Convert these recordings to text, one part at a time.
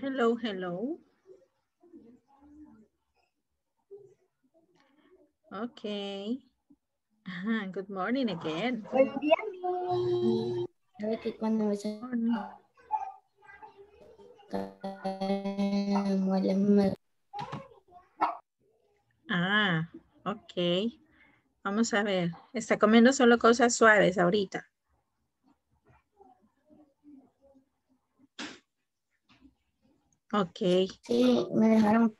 Hello, hello. Okay. Good morning again. Buenos días, mi. Sabe que cuando me saca Morning. la muela me Ah, ok. Vamos a ver. Está comiendo solo cosas suaves ahorita. Ok. Sí, me dejaron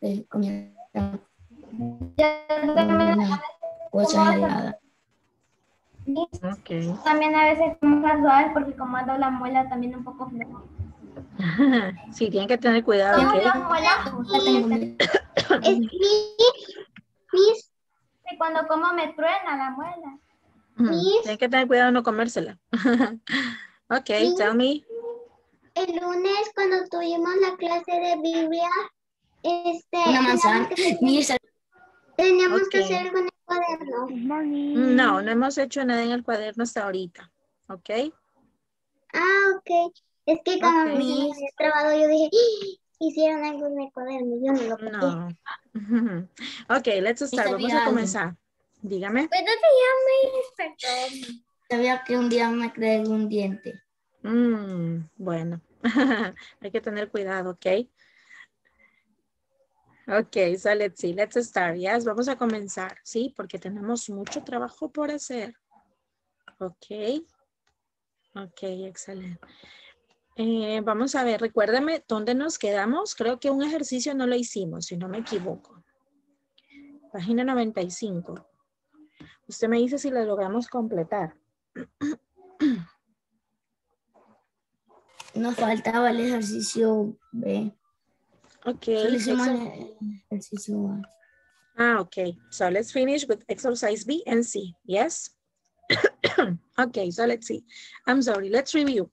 Ya también, una cosa helada. Ok. también a veces más suaves porque como ando la muela también un poco floja. Sí, tienen que tener cuidado, Tengo ¿ok? la muela, Ya tengo mi- es mi, mis, que cuando como me truena la muela. Tienen que tener cuidado de no comérsela. Ok, tell me. El lunes cuando tuvimos la clase de Biblia, este, Una manzana. teníamos que hacer- que algo en el cuaderno. No, no hemos hecho nada en el cuaderno hasta ahorita. ¿Ok? Ah, ok. Es que como Ok. a mí se me había trabado, yo dije, "¡Ah! hicieron algo en el cuaderno, yo no lo copié. No. Ok, let's start. Vamos a comenzar. Dígame. Pues no se llama perdón. sabía que un día me creé un diente. Mm, bueno, hay que tener cuidado, ¿ok? Ok, so let's see, let's start, yes, vamos a comenzar, ¿sí? Porque tenemos mucho trabajo por hacer. Ok, ok, excelente. Eh, vamos a ver, recuérdame dónde nos quedamos. Creo que un ejercicio no lo hicimos, si no me equivoco. Página 95. Usted me dice si lo logramos completar. Nos faltaba el ejercicio B. Ok. Solo hicimos el ejercicio A. Ah, okay. So let's finish with exercise B and C. Yes? okay, so let's see. I'm sorry, let's review.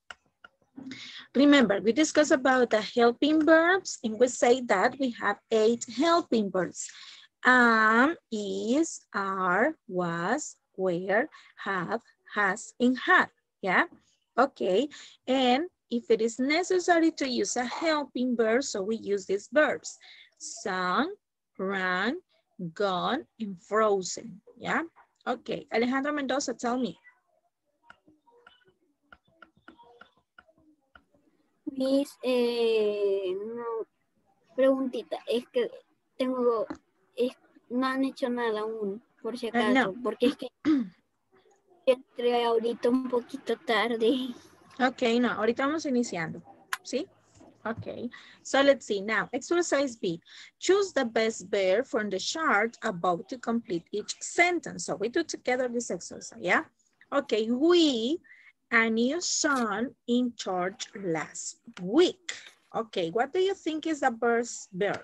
Remember, we discussed about the helping verbs and we say that we have eight helping verbs. Am, is, are, was, where, have, has, and had. Yeah? Okay. And if it is necessary to use a helping verb, so we use these verbs. Sung, ran, gone, and frozen. Yeah? Okay. Alejandro Mendoza, tell me. Mis, eh, no, preguntita, es que tengo, es, no han hecho nada aún, por si Eh, acaso, no. porque es que entré ahorita un poquito tarde. Okay, no, ahorita vamos iniciando. ¿Sí? Okay, so let's see now. Exercise B. Choose the best verb from the chart about to complete each sentence. So we do together this exercise, yeah? Okay, we, a new son in charge last week. Okay, what do you think is the best verb?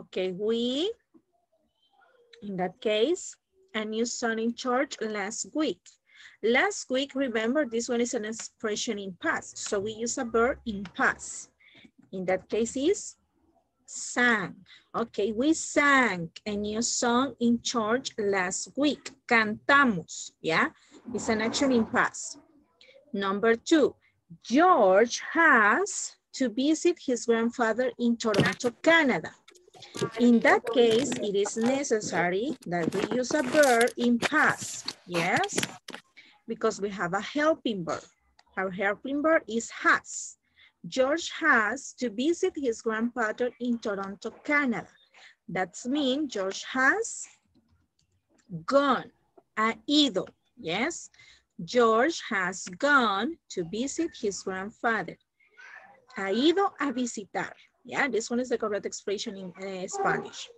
Okay, we, in that case, a new son in charge last week. Last week, remember, this one is an expression in past. So we use a verb in past. In that case is sang. Okay, we sang a new song in church last week. Cantamos, yeah? It's an action in past. Number two, George has to visit his grandfather in Toronto, Canada. In that case, it is necessary that we use a verb in past, yes? Because we have a helping verb. Our helping verb is has. George has to visit his grandfather in Toronto, Canada. That means George has gone, ha ido, yes? George has gone to visit his grandfather. Ha ido a visitar. Yeah, this one is the correct expression in uh, Spanish.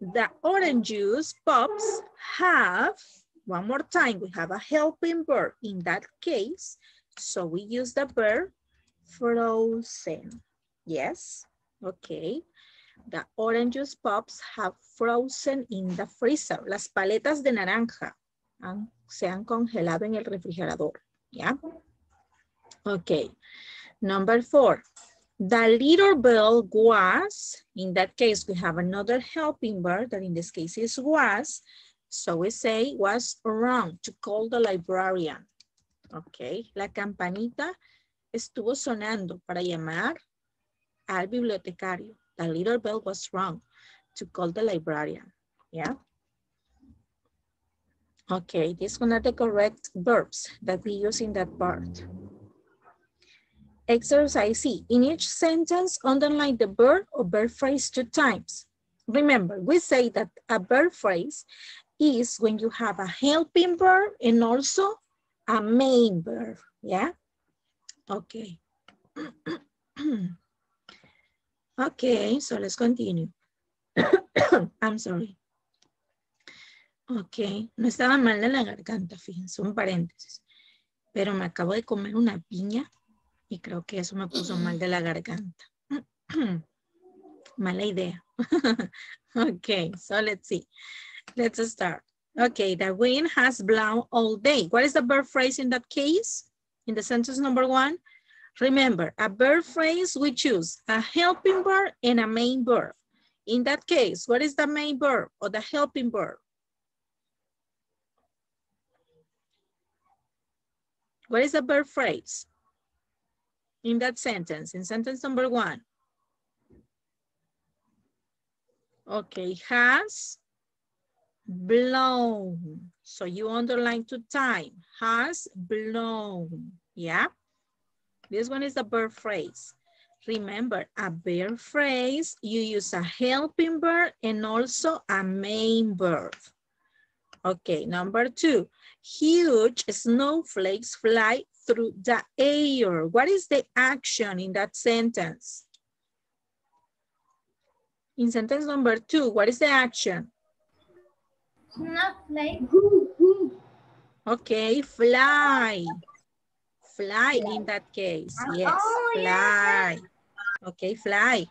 The orange juice pops have, one more time, we have a helping verb in that case. So we use the verb frozen. Yes, okay. The orange juice pops have frozen in the freezer. Las paletas de naranja han- se han congelado en el refrigerador. Yeah. Ok. Number four. The little bell was, in that case, we have another helping verb that in this case is was. So we say was wrong to call the librarian. Ok. La campanita estuvo sonando para llamar al bibliotecario. The little bell was wrong to call the librarian. Yeah. Okay, these are the correct verbs that we use in that part. Exercise C. In each sentence, underline the verb or verb phrase two times. Remember, we say that a verb phrase is when you have a helping verb and also a main verb, yeah? Okay. okay, so let's continue. I'm sorry. Ok, no estaba mal de la garganta, fíjense, un paréntesis. Pero me acabo de comer una piña y creo que eso me puso mal de la garganta. Mala idea. okay, so let's see. Let's start. Okay, the wind has blown all day. What is the verb phrase in that case? In the sentence number one? Remember, a verb phrase, we choose a helping verb and a main verb. In that case, what is the main verb or the helping verb? What is the verb phrase in that sentence, in sentence number one? Okay, has blown. So you underline to time, has blown, yeah? This one is the verb phrase. Remember, a verb phrase, you use a helping verb and also a main verb. Okay, number two, huge snowflakes fly through the air. What is the action in that sentence? In sentence number two, what is the action? Snowflake. Okay, fly. Fly in that case, ah, yes, Oh, fly. Okay, fly.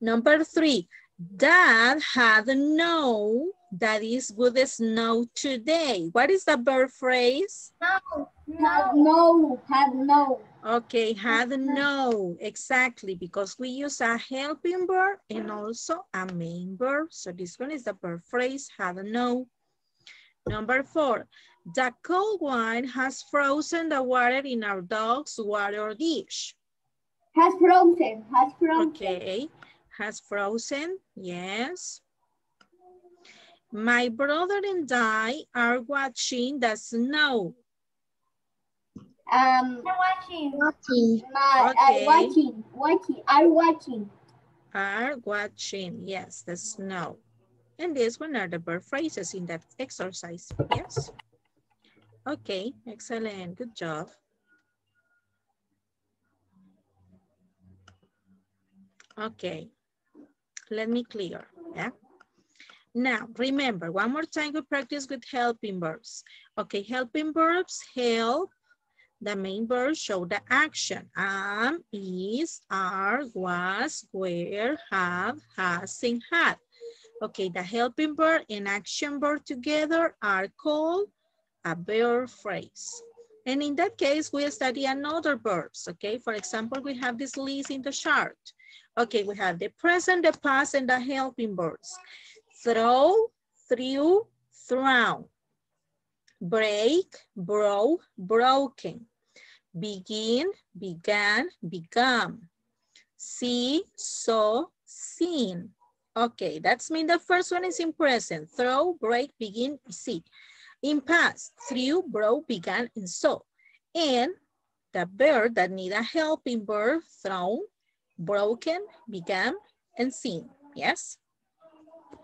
Number three, Dad had no that is good snow today. What is the verb phrase? No, no, no, have no. Okay, had no, exactly, because we use a helping verb and also a main verb. So this one is the verb phrase, had no. Number four, the cold wine has frozen the water in our dog's water dish. Has frozen, has frozen. Okay, has frozen, yes. My brother and I are watching the snow. Um, watching. Watching. My, Okay. uh, watching, watching, are watching. Are watching, yes, the snow. And this one are the verb phrases in that exercise, yes? Okay, excellent, good job. Okay, let me clear, yeah? Now, remember, one more time we practice with helping verbs. Okay, helping verbs help the main verb show the action. Am, is, are, was, were, have, has, and had. Okay, the helping verb and action verb together are called a verb phrase. And in that case, we study another verbs, okay? For example, we have this list in the chart. Okay, we have the present, the past, and the helping verbs. Throw, threw, thrown. Break, broke, broken. Begin, began, become. See, saw, seen. Okay, that's mean the first one is in present. Throw, break, begin, see. In past, threw, broke, began, and saw. And the bird that need a helping verb, thrown, broken, began, and seen. Yes?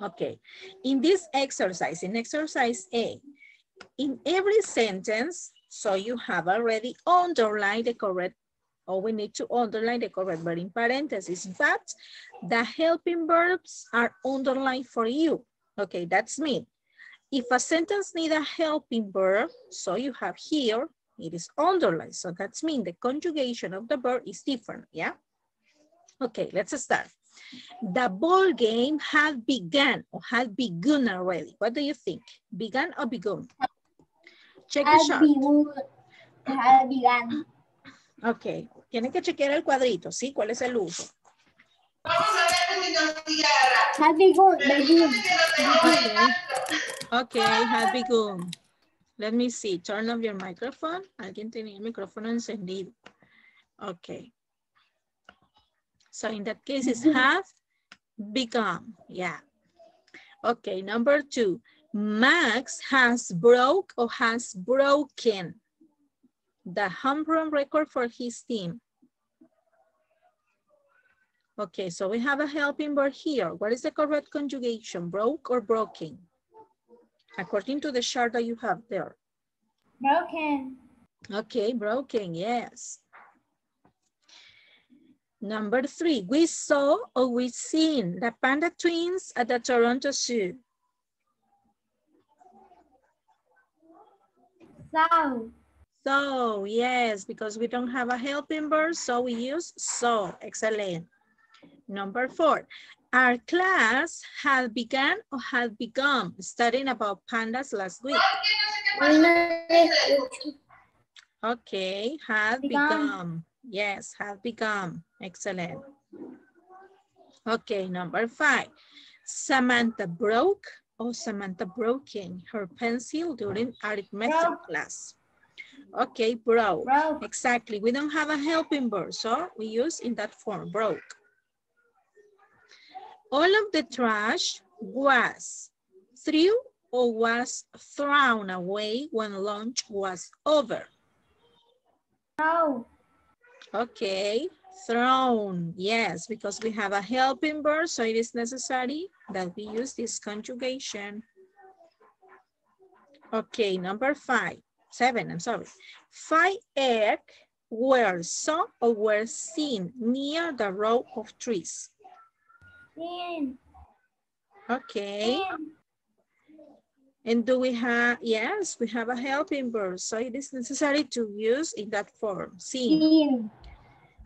Okay. In this exercise, in exercise A, in every sentence, so you have already underlined the correct, or we need to underline the correct verb in parentheses, but the helping verbs are underlined for you. Okay, that's me. If a sentence need a helping verb, so you have here, it is underlined. So that's mean the conjugation of the verb is different, yeah? Okay, let's start. The ball game had begun or had begun already. What do you think? Begun or begun? Check the Has chart. begun. Has begun. Ok, tienen que chequear el cuadrito, ¿sí? ¿Cuál es el uso? Has begun. Begun. Ok, had begun. Let me see, turn off your microphone. Alguien tenía el micrófono encendido. Ok. So in that case, it's have become. Yeah. Okay, number two. Max has broke or has broken the home run record for his team. Okay, so we have a helping verb here. What is the correct conjugation? Broke or broken? According to the chart that you have there. Broken. Okay, broken, yes. Number three, we saw or we seen the panda twins at the Toronto Zoo. So. So, yes, because we don't have a helping verb, so we use so. Excellent. Number four, our class had begun or had begun studying about pandas last week. Okay, had Begun. Yes, have become. Excellent. Okay, number five. Samantha broke or Samantha broken her pencil during arithmetic class. Okay, broke. Broke. Exactly. We don't have a helping verb, so we use in that form, broke. All of the trash was threw or was thrown away when lunch was over. Throw. Okay, thrown. Yes, because we have a helping verb, so it is necessary that we use this conjugation. Okay, number five, seven, I'm sorry. Five egg were saw or were seen near the row of trees. In. Okay, In. And do we have, yes, we have a helping verb, so it is necessary to use in that form, seen. In.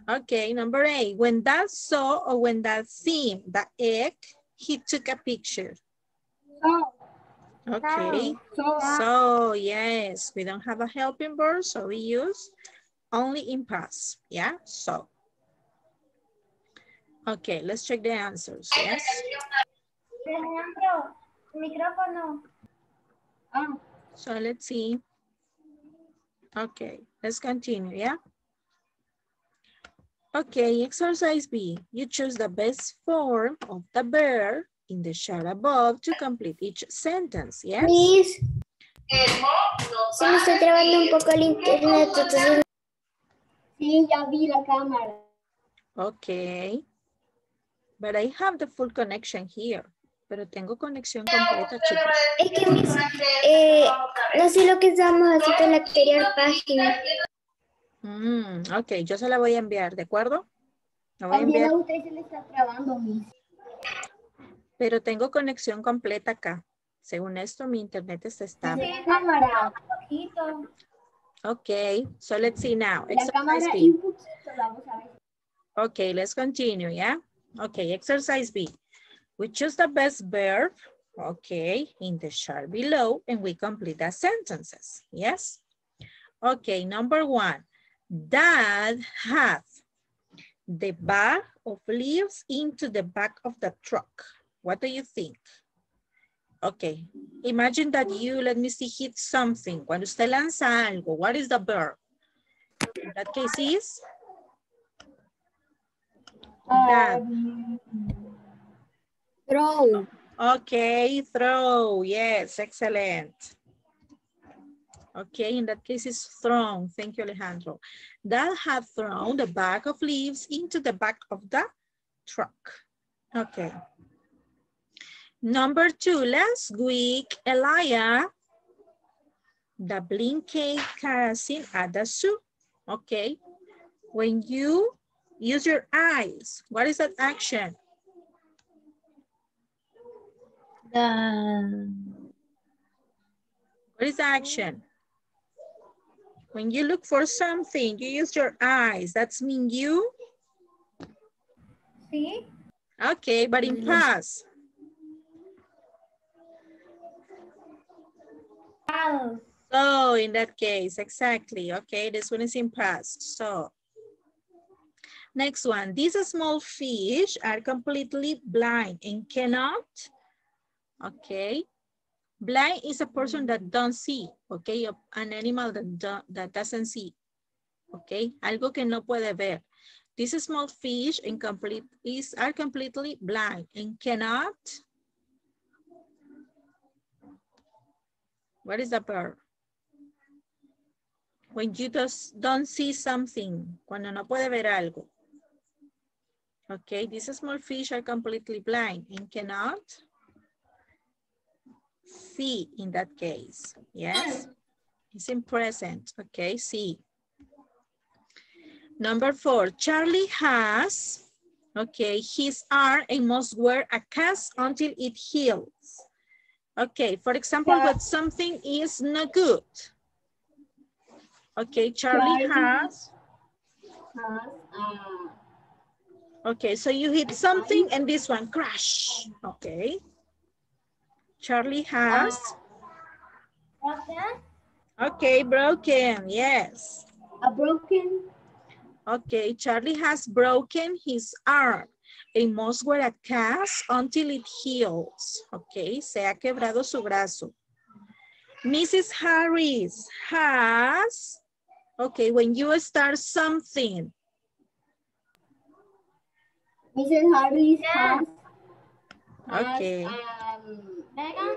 Okay, number eight. When that saw or when that seen the egg, he took a picture. So. Okay, So. so yes, we don't have a helping verb, so we use only in past. Yeah, so. Okay, let's check the answers. Yes. Alejandro, micrófono. Ah. So let's see. Okay, let's continue. Yeah. Okay, exercise B. You choose the best form of the verb in the chart above to complete each sentence. Yes. Please. se me está trabando un poco el internet, entonces Sí, ya vi la cámara. Okay. But I have the full connection here. Pero tengo conexión completa, chicos. es que Miss, eh, no sé lo que estamos haciendo en la anterior página. Mm, ok, yo se la voy a enviar, ¿de acuerdo? La voy a enviar, a usted se le está trabando, Miss. pero tengo conexión completa acá. Según esto, mi internet está estable. Sí, cámara. Ojito. Okay, so let's see now. La cámara vamos a ver. Okay, let's continue, yeah? Okay, exercise B. We choose the best verb, okay, in the chart below, and we complete the sentences, yes? Okay, number one. Dad had the bag of leaves into the back of the truck. What do you think? Okay, imagine that you, let me see, hit something. Cuando usted lanza algo, what is the verb? In that case is? Dad. Um, Throw. Okay, throw. Yes, excellent. Okay, in that case, it's thrown. Thank you, Alejandro. That had thrown the bag of leaves into the back of the truck. Okay. Number two, last week, Elia, the blinking kerosene at the zoo. Okay. When you use your eyes, what is that action? The, What is action? When you look for something, you use your eyes. That's mean you? See? Okay, but in mm-hmm. past. Al. So in that case, exactly. Okay, this one is in past. So next one, these small fish are completely blind and cannot. Okay. Blind is a person that don't see. Okay, an animal that, that doesn't see. Okay, algo que no puede ver. These small fish incomplete is are completely blind and cannot. What is the verb? When you does, don't see something, cuando no puede ver algo. Okay, these small fish are completely blind and cannot see in that case. Yes, it's in present. Okay, see. Number four, Charlie has, okay, his arm and must wear a cast until it heals. Okay, for example, Yeah. when something is not good. Okay, Charlie Has, uh, okay, so you hit something and this one crash. Okay. Charlie has, broken, okay, broken, yes. a broken Okay, Charlie has broken his arm and must wear a cast until it heals. Okay, se ha quebrado su brazo. Mrs. Harris has, okay, when you start something, Mrs. Harris has, okay, has uh, um, vegan,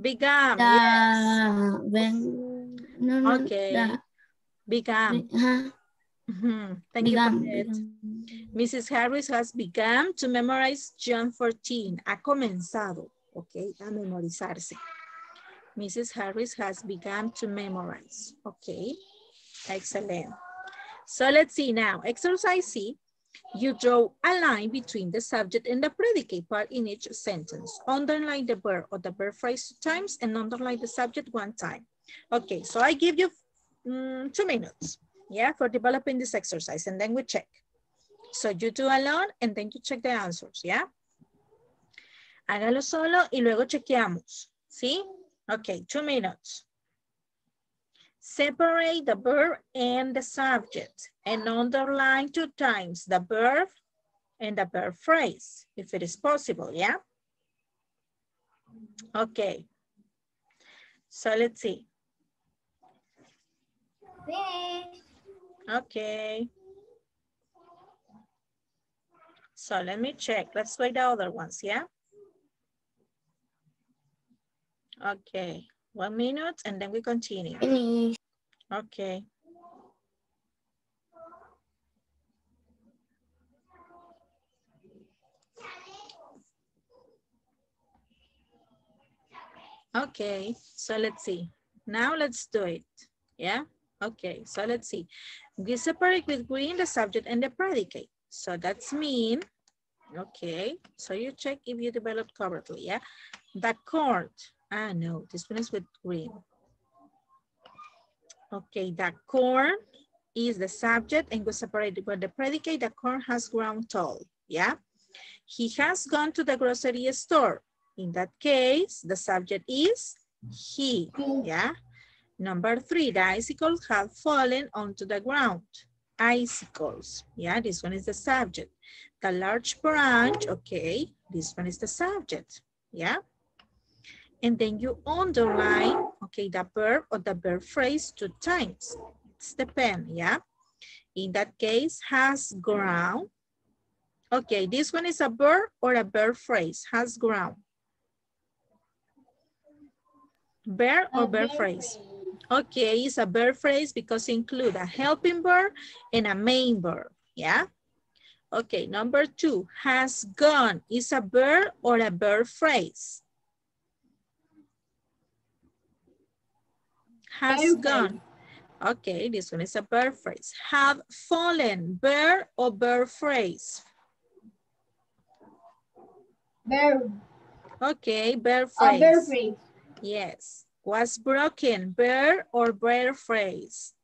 began, yes, Da, ven, no, no, Okay. da, began. ajá, Thank you for began, that. Mrs. Harris has begun to memorize John 14. Ha comenzado, ok, a memorizarse. Mrs. Harris has begun to memorize. Okay, excellent. So let's see now. Exercise C. You draw a line between the subject and the predicate part in each sentence. Underline the verb or the verb phrase two times and underline the subject one time. Okay, so I give you mm, two minutes, yeah, for developing this exercise and then we check. So you do alone and then you check the answers, ¿ya? Hágalo solo y luego chequeamos, ¿sí? Okay, two minutes. Separate the verb and the subject and underline two times the verb and the verb phrase, if it is possible, yeah? Okay. So let's see. Okay. So let me check. Let's wait the other ones, yeah? Okay, one minute and then we continue. Okay. Okay, so let's see. Now let's do it. Yeah? Okay, so let's see. We separate with green the subject and the predicate. So that's mean, okay, so you check if you developed correctly, yeah? The court, ah no, this one is with green. Okay, the corn is the subject and we separate with the predicate. The corn has grown tall, yeah? He has gone to the grocery store. In that case, the subject is he, yeah? Number three, the icicles have fallen onto the ground. Icicles, yeah, this one is the subject. The large branch, okay, this one is the subject, yeah? And then you underline, okay, the verb or the verb phrase two times. It's the pen, yeah? In that case, has ground. Okay, this one is a verb or a verb phrase, has ground. Verb or verb phrase? Okay, it's a verb phrase because include a helping verb and a main verb, yeah? Okay, number two, has gone is a verb or a verb phrase? Has gone. Okay, this one is a verb phrase. Have fallen, verb or verb phrase? verb, Okay, verb a phrase. verb phrase, Yes. Was broken, verb or verb phrase?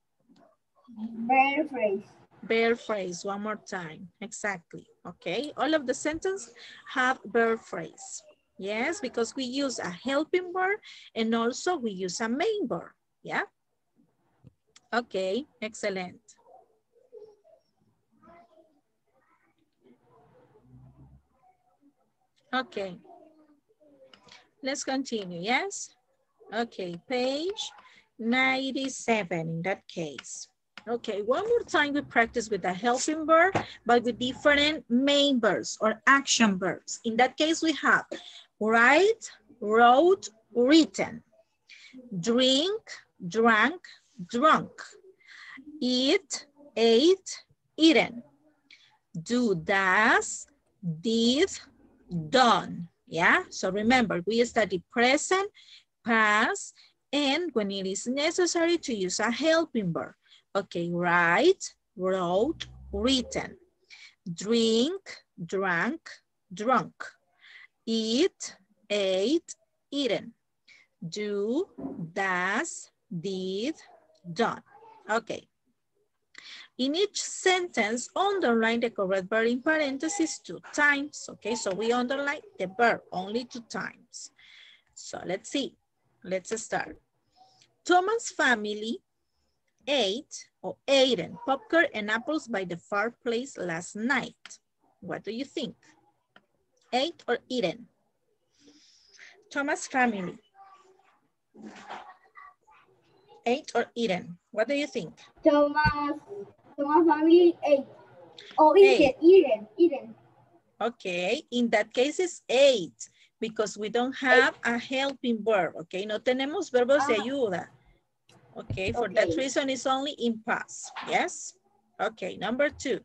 verb phrase, Verb phrase, one more time. Exactly. Okay. All of the sentence have verb phrase. Yes, because we use a helping verb and also we use a main verb. Yeah. Okay, excellent. Okay. Let's continue, yes? Okay, page 97 in that case. Okay, one more time we practice with the helping verb, but with different main verbs or action verbs. In that case, we have write, wrote, written, drink, drank, drunk, eat, ate, eaten, do, does, did, done. Yeah, so remember, we study present, past, and when it is necessary to use a helping verb. Okay, write, wrote, written. Drink, drank, drunk. Eat, ate, eaten. Do, does, did, done. Okay. In each sentence, underline the correct verb in parentheses two times. Okay, so we underline the verb only two times. So let's see. Let's start. Thomas' family ate or eaten popcorn and apples by the fireplace last night. What do you think? Ate or eaten? Thomas' family. Ate or eaten? What do you think? Thomas, Thomas family ate. Oh, eaten, eaten, eaten. Okay, in that case it's ate because we don't have a helping verb, okay? No tenemos verbos de Ah. ayuda. Okay, for that reason it's only in past, yes? Okay, number two.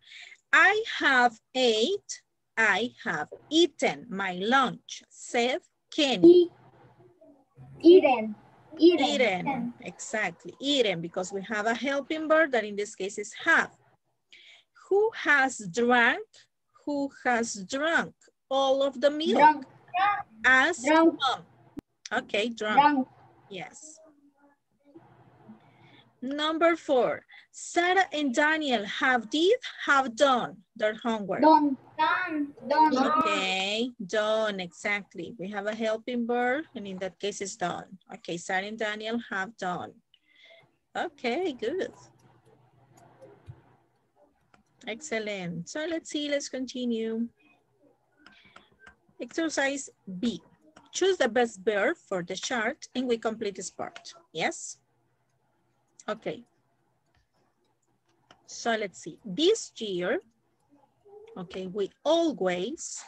I have ate, I have eaten my lunch, said Kenny. Eat, eaten, eaten. Eaten, exactly, eaten, because we have a helping verb that in this case is have. Who has drank? Who has drunk all of the milk? Drunk, Ask drunk, mom. Okay, drunk, drunk. yes. Number four, Sarah and Daniel have did, have done their homework. Done, done, done. Okay, done, exactly. We have a helping verb, and in that case, it's done. Okay, Sarah and Daniel have done. Okay, good. Excellent. So let's see, let's continue. Exercise B. Choose the best verb for the chart, and we complete this part. Yes? Okay. So let's see. This year, Okay, we always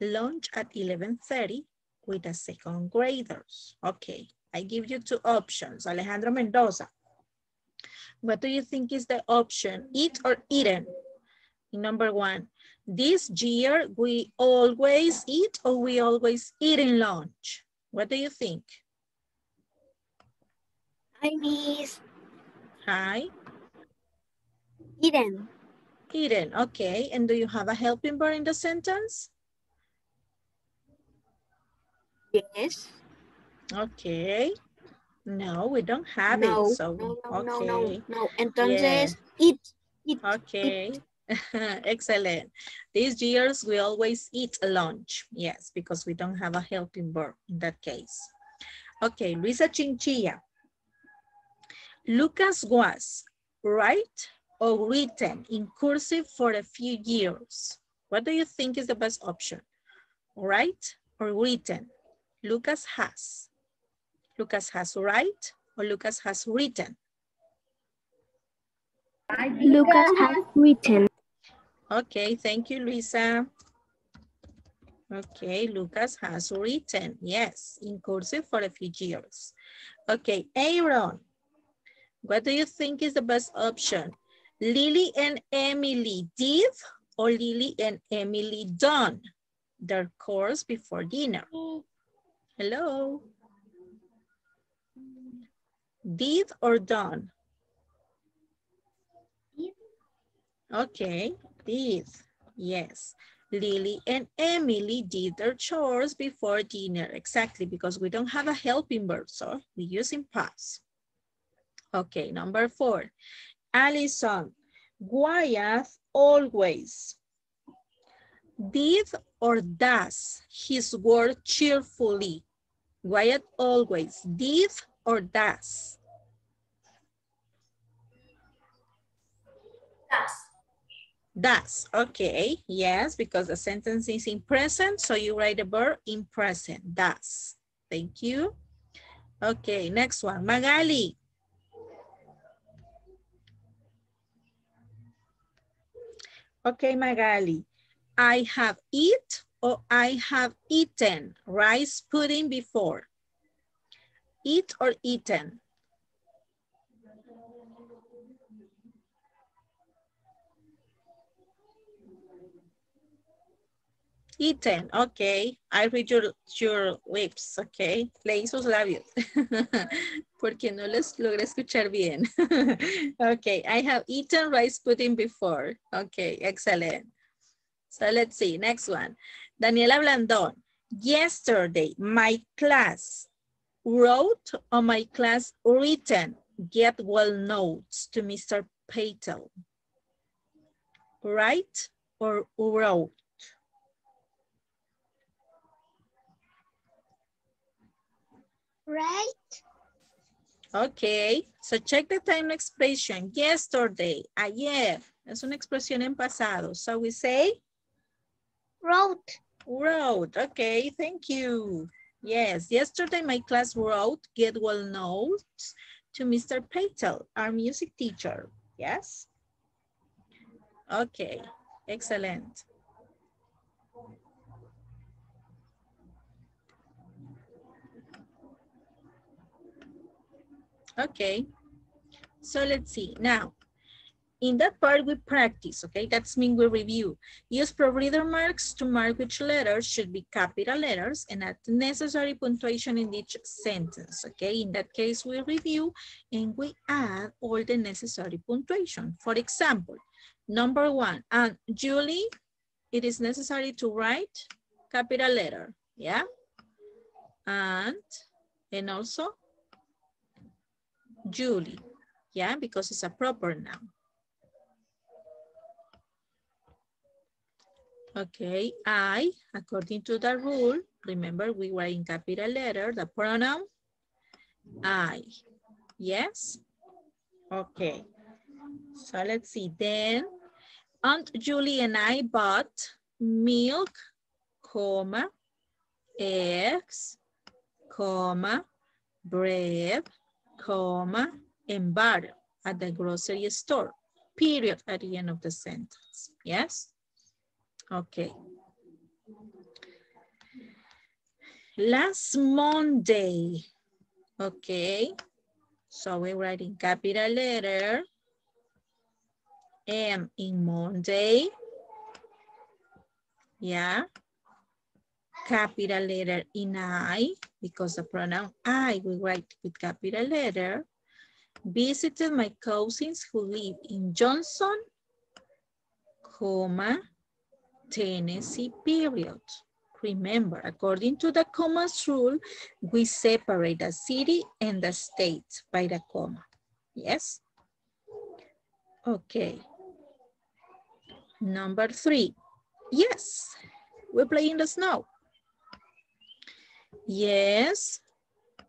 lunch at 11.30 with the second graders. Okay, I give you two options. Alejandro Mendoza. What do you think is the option, eat or eaten? Number one, this year we always eat or we always eat in lunch? What do you think? Hi, miss Hi, Eden. eaten, okay. And do you have a helping verb in the sentence? Yes. Okay. No, we don't have no, it. So, no, no, no, okay. no, no. no. Entonces, eat, eat. Okay. Excellent. These years we always eat lunch. Yes, because we don't have a helping verb in that case. Okay, Luisa Chinchilla. Lucas was write or written in cursive for a few years. What do you think is the best option? Write or written? Lucas has. Lucas has write or Lucas has written? Lucas has written. Okay, thank you, Luisa. Okay, Lucas has written, yes, in cursive for a few years. Okay, Aaron, what do you think is the best option? Lily and Emily did or Lily and Emily done their course before dinner? Hello? Did or done? Okay, did, yes. Lily and Emily did their chores before dinner, exactly, because we don't have a helping verb, so we use in past. Okay, number four. Allison, Wyatt always did or does his work cheerfully. Wyatt always did or does. Does. Does, okay, yes, because the sentence is in present, so you write the verb in present, does. Thank you. Okay, next one, Magali. Okay, Magali. I have eat or I have eaten rice pudding before. Eat or eaten? Eaten, okay. I read your, your lips, okay. Leí sus labios. Porque no les logré escuchar bien. okay, I have eaten rice pudding before. Okay, excellent. So let's see, next one. Daniela Blandon. Yesterday, my class wrote or my class written get well notes to Mr. Patel. Write or wrote? Right? Okay, so check the time expression. Yesterday, ayer, es una expresión en pasado. So we say? Wrote. Wrote, okay, thank you. Yes, yesterday my class wrote get well notes to Mr. Patel, our music teacher. Yes? Okay, excellent. Okay, so let's see. Now, in that part we practice, okay? That's mean we review. Use proofreader marks to mark which letters should be capital letters and add necessary punctuation in each sentence, okay? In that case, we review and we add all the necessary punctuation. For example, number one, and Julie, it is necessary to write capital letter, yeah? And, and also Julie, yeah, because it's a proper noun. Okay, I, according to the rule, remember we were in capital letter, the pronoun I, yes? Okay, so let's see, then Aunt Julie and I bought milk, comma, eggs, comma, bread, comma, and butter at the grocery store, period at the end of the sentence, yes? Okay. Last Monday, okay? So we write in capital letter, M in Monday, yeah? Capital letter in I, because the pronoun I we write with capital letter. Visited my cousins who live in Johnson, comma, Tennessee, period. Remember, according to the commas rule, we separate the city and the state by the comma. Yes? Okay. Number three. Yes, we play in the snow. Yes,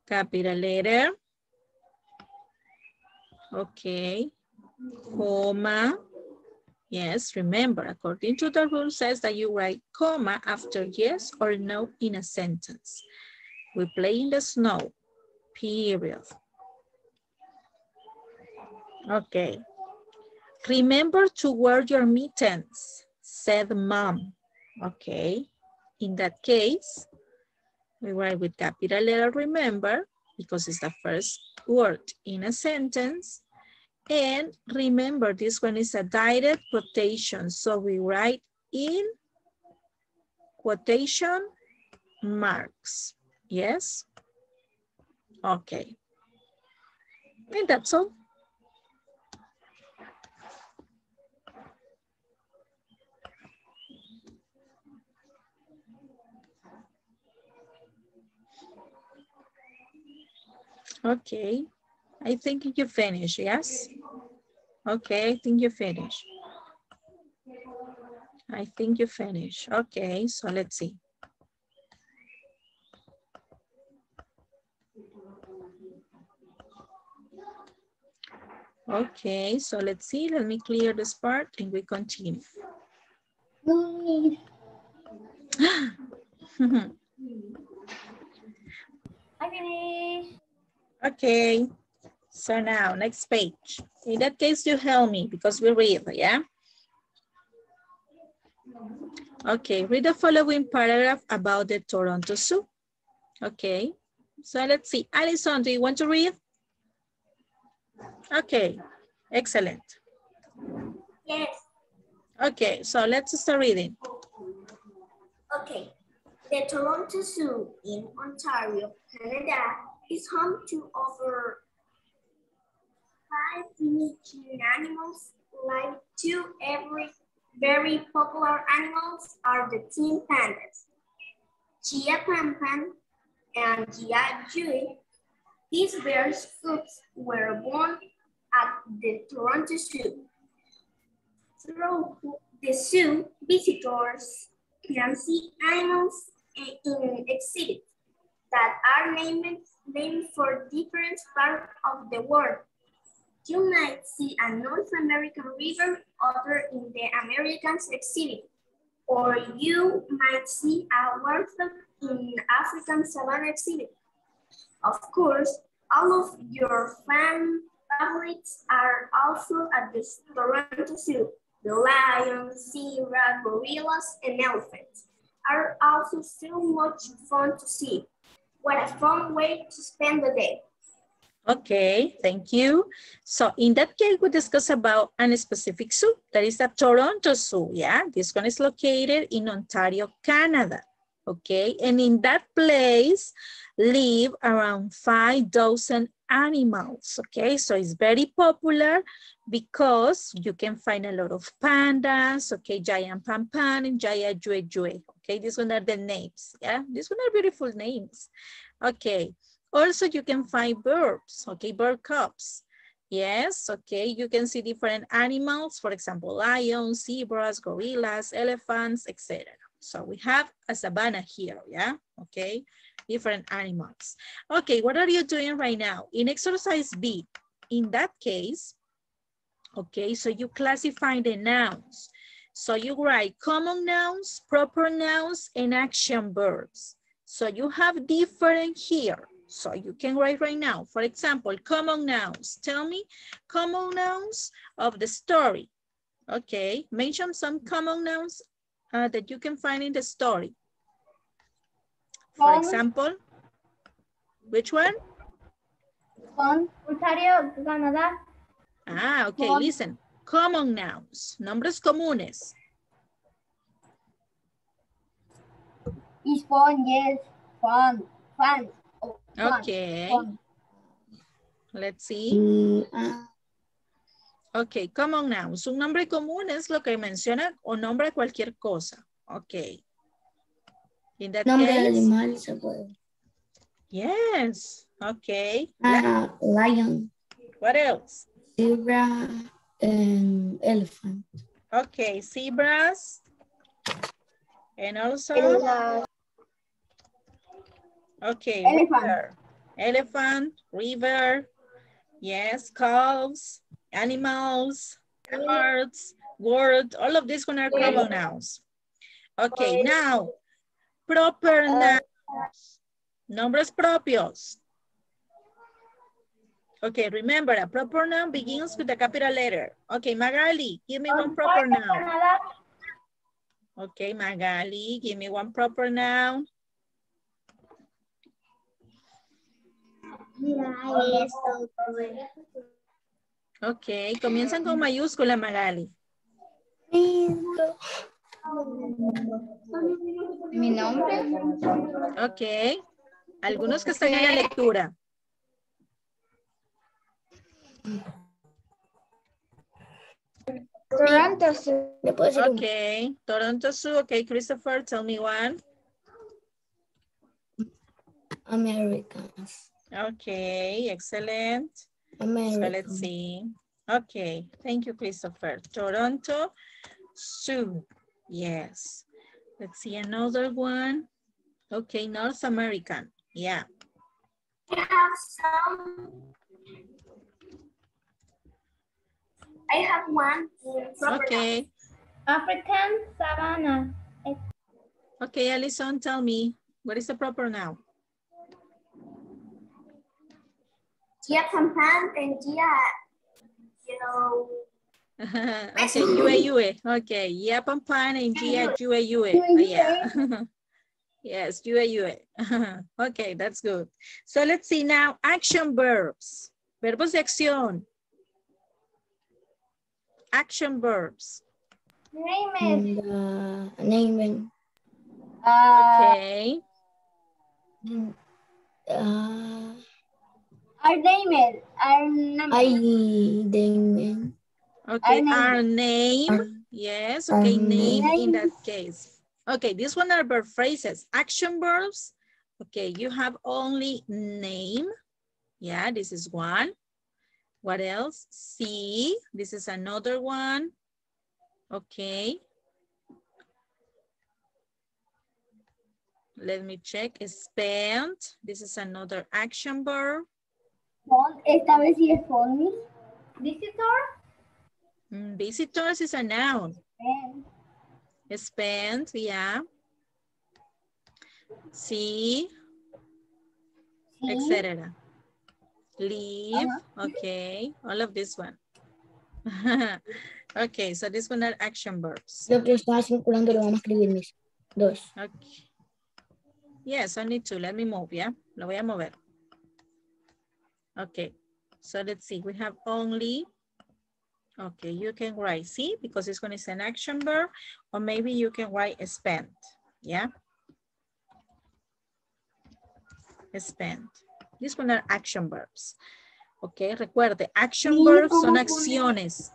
capital letter. Okay, comma. Yes, remember, according to the rule says that you write comma after yes or no in a sentence. We play in the snow, period. Okay. Remember to wear your mittens, said mom. Okay. In that case, we write with capital letter, remember, because it's the first word in a sentence. And remember, this one is a direct quotation. So we write in quotation marks. Yes? Okay. And that's all. Okay. I think you finish, yes? Okay, I think you finish. I think you finish. Okay, so let's see. Okay, so let's see. Let me clear this part and we continue. I finished. Okay, so now next page. In that case, you help me because we read, yeah? Okay, read the following paragraph about the Toronto Zoo. Okay, so let's see. Alison, do you want to read? Okay, excellent. Yes. Okay, so let's start reading. Okay. The Toronto Zoo in Ontario, Canada is home to over 5 million animals. Like two every very popular animals are the teen pandas, Chia Panpan and Gia Jui. These bears' cubs were born at the Toronto Zoo. Through the zoo, visitors can see animals in exhibits that are named, named for different parts of the world. You might see a North American river over in the Americans exhibit, or you might see a warthog in African savanna exhibit. Of course, all of your fan favorites are also at the Toronto Zoo. The lion, zebra, gorillas, and elephants are also so much fun to see. What a fun way to spend the day. Okay, thank you. So in that case, we discuss about a specific zoo. That is the Toronto Zoo, yeah? This one is located in Ontario, Canada. Okay, and in that place live around 5,000 animals, okay? So it's very popular because you can find a lot of pandas, okay? Giant Panpan and Giant Jue Jue, okay? These one are the names, yeah? These one are beautiful names, okay? Also, you can find birds, okay? Bird cubs, yes, okay? You can see different animals, for example, lions, zebras, gorillas, elephants, etc. So we have a savanna here, yeah? Okay, different animals. Okay, what are you doing right now? In exercise B, in that case, okay, so you classify the nouns. So you write common nouns, proper nouns, and action verbs. So you have different here. So you can write right now. For example, common nouns. Tell me common nouns of the story. Okay, mention some common nouns uh, that you can find in the story. For example, which one? Con Ontario, Canadá. Ah, okay, listen. Common nouns, nombres comunes. Is fun, yes. Fun. Fun. Oh, fun. Okay, Fun. let's see. Mm, ah, Ok, common nouns. Un nombre común es lo que menciona o nombra cualquier cosa. Ok. In that nombre de case, animal se puede. yes. Ok. Ah, lion, What else? zebra, and elephant. Ok, zebras. And also, okay, Elephant. river. Elephant, river. Yes, calves, animals, birds, word, all of these one are common nouns. Okay, now, proper nouns. Nombres propios. Okay, remember, a proper noun begins with a capital letter. Okay, Magali, give me one proper noun. Okay, Magali, give me one proper noun. Okay, comienzan con mayúscula, Magali. Mi nombre. Ok. Algunos que están en la lectura. Toronto ¿Le puedo decir Ok. Toronto Zoo. Ok, Christopher, tell me one. Americans. Okay, excellent. So American. let's see. Okay, thank you, Christopher. Toronto Zoo. Yes. Let's see another one. Okay, North American. Yeah. I have some. I have one Okay. African Savannah. Okay, Alison, tell me, what is the proper noun? Gia Panpan and Gia, you know, okay, Yue Yue. Okay, yeah, Panpan and Gia Yue Yue. Oh, yeah. yes, Yue Yue. okay, that's good. So let's see now, action verbs. Verbos de acción. Action verbs. Name it. Uh, naming. Uh, Okay. Uh, our name it. Our name I it. Okay, our name. Yes, okay, name in that case. Okay, this one are verb phrases. Action verbs. Okay, you have only name. Yeah, this is one. What else? See, this is another one. Okay. Let me check. Spend. This is another action verb. Phone. Esta vez sí es phone. Visitor. Visitors is a noun. Spend, yeah. See, sí. etc. Leave, uh-huh. okay. All of this one. okay, so this one are action verbs. Lo que está circulando lo vamos a escribir, mis. Dos. Okay. Yes, I need to. Let me move, yeah? Lo voy a mover. Okay, so let's see. We have only, okay, you can write, see, because this one is an action verb, or maybe you can write spend, yeah? Spend. This one are action verbs. Okay, recuerde, action verbs ¿cómo son acciones.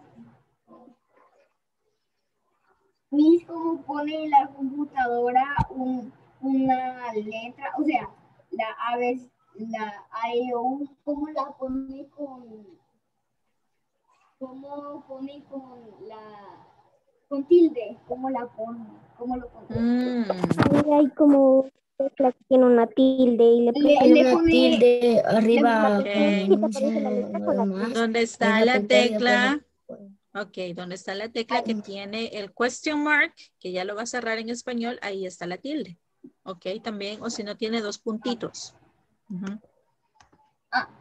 Miss, como pone la computadora un, una letra, o sea, la A, la A, O, ¿cómo la pone con, cómo pone con la, con tilde? ¿Cómo la pone? ¿Cómo lo pone? Mm. Ahí hay como tecla que tiene una tilde y le Le- le una pone- tilde arriba. ¿Dónde está la tecla? Ok, donde está la tecla que tiene el question mark, que ya lo va a cerrar en español, ahí está la tilde. Ok, también, o si no tiene dos puntitos. Ujú. Ah,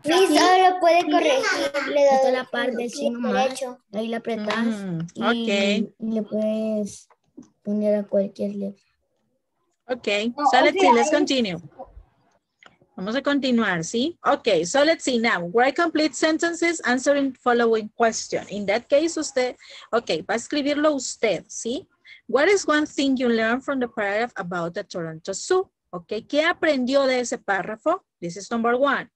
Sí. ahora puede corregir. Le doy la parte del signo más. Ahí la apretas Mm, y, ok, y le puedes poner a cualquier letra. ok. No, So let's see, let's continue. Vamos a continuar, ¿sí? Ok, so let's see now. Write complete sentences answering following question. In that case, usted, ok, va a escribirlo usted, ¿sí? What is one thing you learned from the paragraph about the Toronto Zoo? Ok, ¿qué aprendió de ese párrafo? This is number one.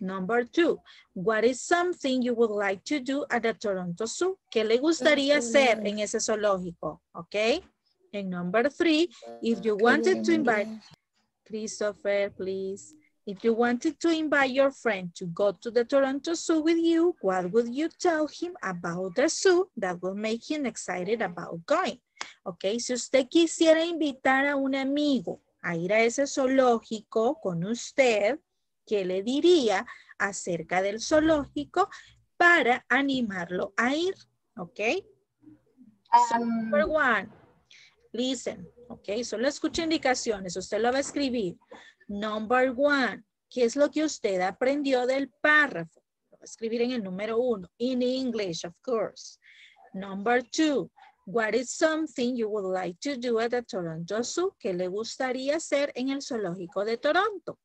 Number two, what is something you would like to do at the Toronto Zoo? ¿Qué le gustaría hacer en ese zoológico? Ok. And number three, if you wanted to invite Christopher, please. If you wanted to invite your friend to go to the Toronto Zoo with you, what would you tell him about the zoo that will make him excited about going? Ok, si usted quisiera invitar a un amigo a ir a ese zoológico con usted, ¿qué le diría acerca del zoológico para animarlo a ir? Ok, Um, number one, listen, ok, solo escucha indicaciones, usted lo va a escribir. Number one, ¿qué es lo que usted aprendió del párrafo? Lo va a escribir en el número uno, in English, of course. Number two, what is something you would like to do at the Toronto Zoo? ¿Qué le gustaría hacer en el zoológico de Toronto?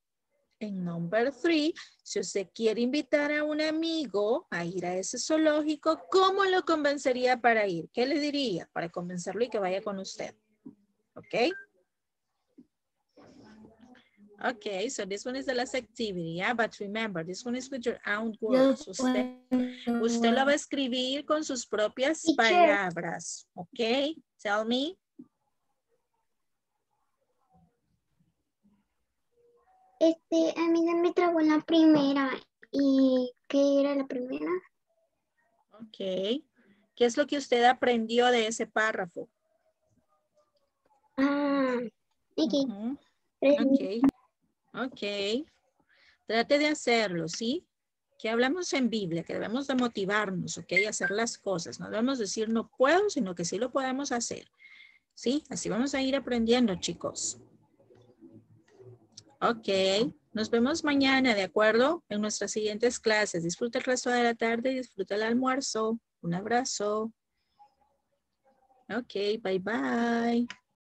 En number three, si usted quiere invitar a un amigo a ir a ese zoológico, ¿cómo lo convencería para ir? ¿Qué le diría para convencerlo y que vaya con usted? ¿Ok? Okay, so this one is the last activity, yeah, but remember, this one is with your own words. Usted, usted lo va a escribir con sus propias palabras, ¿ok? Tell me. Este, a mí se me trabó la primera. ¿Y qué era la primera? Ok. ¿Qué es lo que usted aprendió de ese párrafo? Ah, aquí. Ujú. tres Ok, ok. Trate de hacerlo, ¿sí? Que hablamos en Biblia, que debemos de motivarnos, ¿ok? Y hacer las cosas. No debemos decir no puedo, sino que sí lo podemos hacer. ¿Sí? Así vamos a ir aprendiendo, chicos. Ok. Nos vemos mañana, ¿de acuerdo? En nuestras siguientes clases. Disfruta el resto de la tarde y disfruta el almuerzo. Un abrazo. Ok, bye bye.